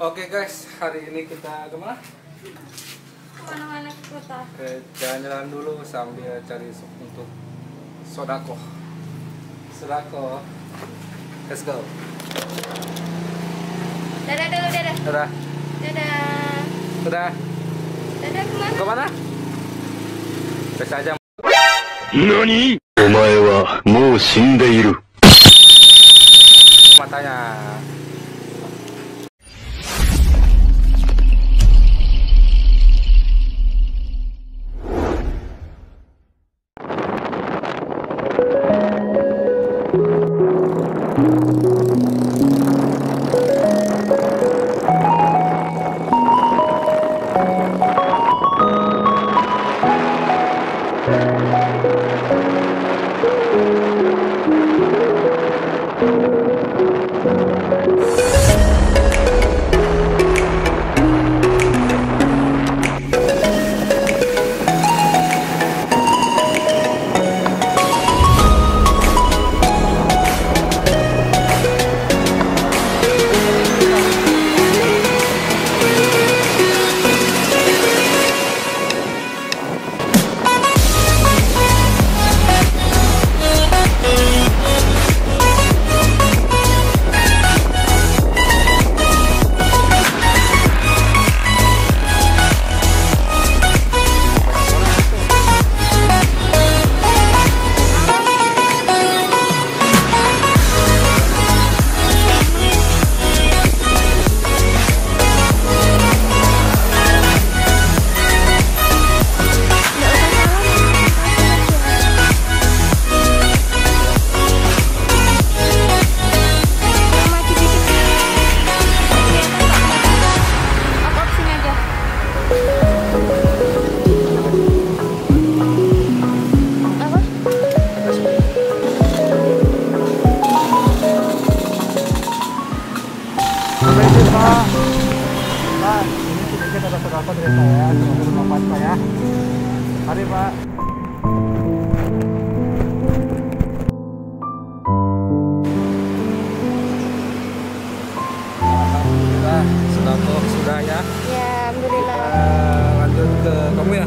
Oke okay guys, hari ini kita ke mana? Ke mana-mana ke kota. Oke, jalan-jalan dulu sambil cari untuk sodako. Sodako. Let's go. Dadah dulu, dadah. Dadah. Dadah. Dadah. Dadah ke mana? Ke mana? Biasa aja. Nani? Omae wa mou shindeiru. Matanya. Sedikit ada sodako dari saya. Semoga bermanfaat Pak ya. Mari Pak. Alhamdulillah, sodako sudah ya. Ya, alhamdulillah. Kita lanjut ke kamu ya.